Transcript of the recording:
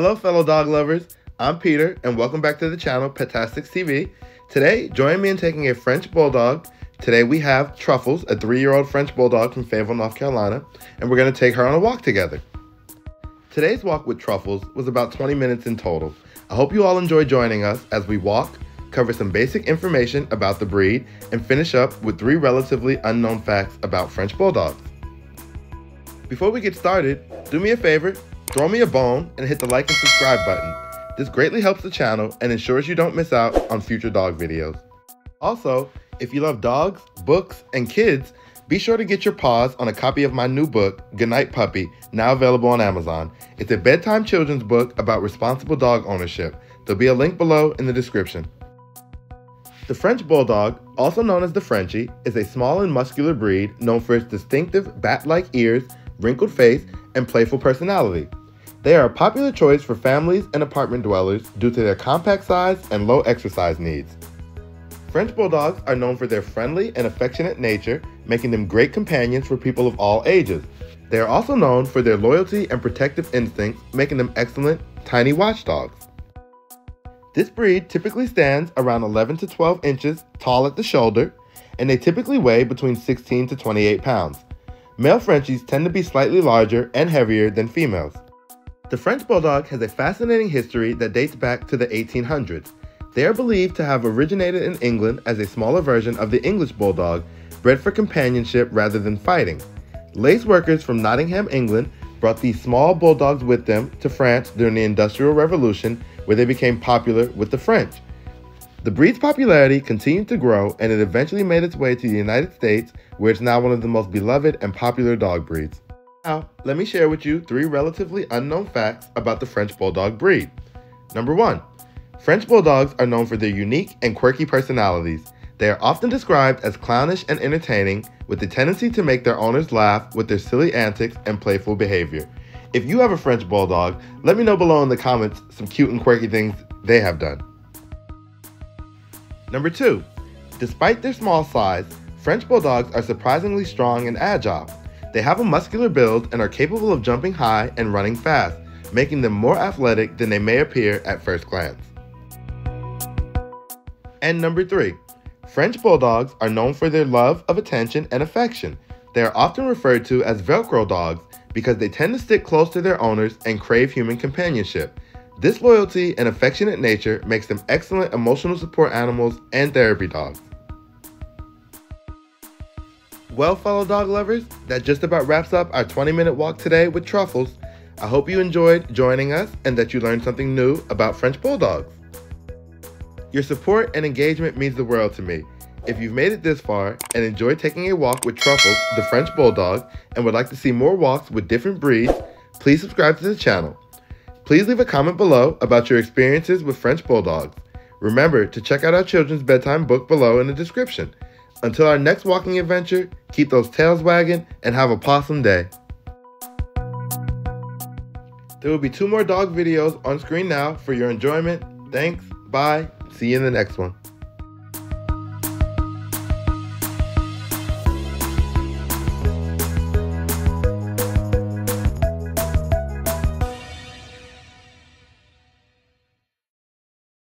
Hello, fellow dog lovers. I'm Peter, and welcome back to the channel PetTastics TV. Today, join me in taking a French Bulldog. Today, we have Truffles, a three year old French Bulldog from Fayetteville, North Carolina, and we're going to take her on a walk together. Today's walk with Truffles was about 20 minutes in total. I hope you all enjoy joining us as we walk, cover some basic information about the breed, and finish up with three relatively unknown facts about French Bulldogs. Before we get started, do me a favor Throw me a bone and hit the like and subscribe button. This greatly helps the channel and ensures you don't miss out on future dog videos. Also, if you love dogs, books, and kids, be sure to get your paws on a copy of my new book, Goodnight Puppy, now available on Amazon. It's a bedtime children's book about responsible dog ownership. There'll be a link below in the description. The French Bulldog, also known as the Frenchie, is a small and muscular breed known for its distinctive bat-like ears, wrinkled face, and playful personality. They are a popular choice for families and apartment dwellers due to their compact size and low exercise needs. French Bulldogs are known for their friendly and affectionate nature, making them great companions for people of all ages. They are also known for their loyalty and protective instincts, making them excellent tiny watchdogs. This breed typically stands around 11 to 12 inches tall at the shoulder, and they typically weigh between 16 to 28 pounds. Male Frenchies tend to be slightly larger and heavier than females. The French Bulldog has a fascinating history that dates back to the 1800s. They are believed to have originated in England as a smaller version of the English Bulldog, bred for companionship rather than fighting. Lace workers from Nottingham, England, brought these small bulldogs with them to France during the Industrial Revolution, where they became popular with the French. The breed's popularity continued to grow and it eventually made its way to the United States, where it's now one of the most beloved and popular dog breeds. Now, let me share with you three relatively unknown facts about the French Bulldog breed. Number one, French Bulldogs are known for their unique and quirky personalities. They are often described as clownish and entertaining, with the tendency to make their owners laugh with their silly antics and playful behavior. If you have a French Bulldog, let me know below in the comments some cute and quirky things they have done. Number two, despite their small size, French Bulldogs are surprisingly strong and agile. They have a muscular build and are capable of jumping high and running fast, making them more athletic than they may appear at first glance. And number three, French Bulldogs are known for their love of attention and affection. They are often referred to as Velcro dogs because they tend to stick close to their owners and crave human companionship. This loyalty and affectionate nature makes them excellent emotional support animals and therapy dogs. Well, fellow dog lovers, that just about wraps up our 20 minute walk today with Truffles. I hope you enjoyed joining us and that you learned something new about French Bulldogs. Your support and engagement means the world to me. If you've made it this far and enjoyed taking a walk with Truffles, the French Bulldog, and would like to see more walks with different breeds, please subscribe to the channel. Please leave a comment below about your experiences with French Bulldogs. Remember to check out our children's bedtime book below in the description. Until our next walking adventure, keep those tails wagging and have a possum day. There will be two more dog videos on screen now for your enjoyment. Thanks, bye, see you in the next one.